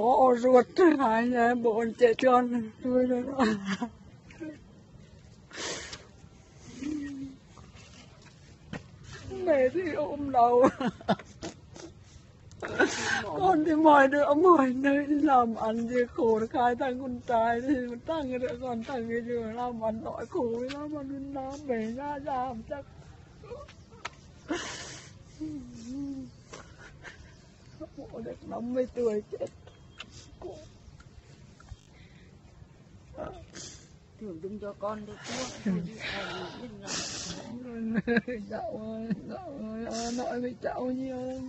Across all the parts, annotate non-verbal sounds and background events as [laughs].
ổ ruột hai nhà ờ, bồn trẻ con. Tôi đó mẹ thì ôm đầu. Con thì mọi đứa mọi nơi đi làm ăn gì khổ, khai thằng con trai thì thằng cái đứa con thằng cái đứa làm ăn nội khổ lắm ăn nó về ra làm chắc. Bộ được 50 tuổi chết thưởng đúng cho con đi. Dạo [laughs] ơi dạo ơi nội với cháu nhiều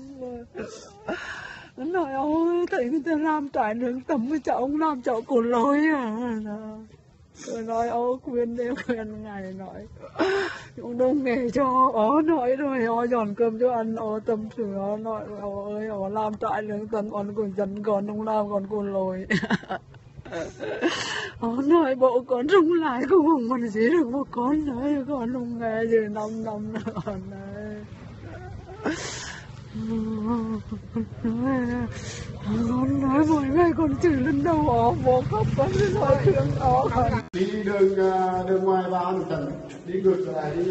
nói ôi thấy người ta làm trải đường tầm với cháu không làm cháu cổ lối à rồi nói ô khuyên đêm khuyên ngày nói. Cũng đông nghề cho ó nói rồi ó dọn cơm cho ăn, ó tâm sự, ó nói ó ơi ó làm trại đường tầm còn còn dân còn không làm còn cổ lối ó nói, bộ con rung lại cũng không còn gì được một con nói, con không nghe gì, năm năm nữa này [laughs] con nói mỗi mẹ con chửi lên đầu ó bố khóc con cứ nói thương đó đi đường à, đường ngoài vào đường trần. Đi ngược lại, đi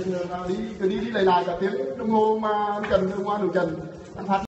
đi. Đi đi lại lại cả tiếng đồng hồ mà trần đường ngoài đường trần. Anh phát